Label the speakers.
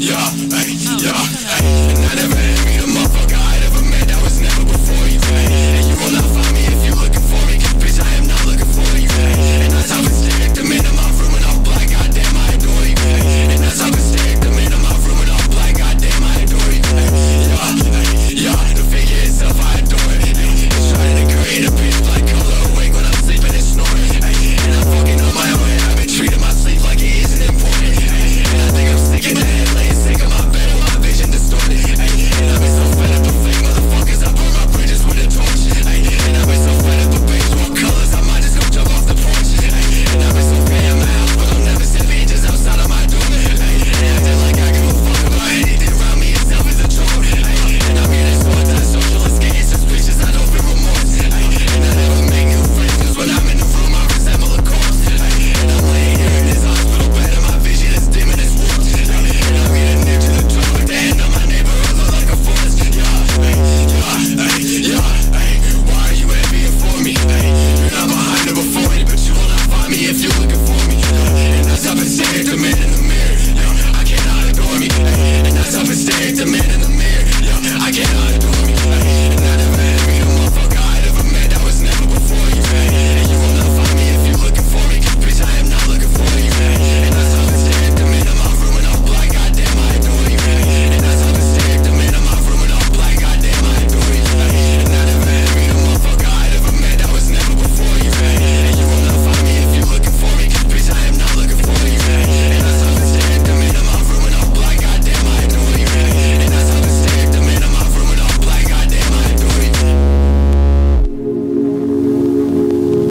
Speaker 1: yeah, hey, yeah. me if you're looking for me. And as I've been saying, the minute.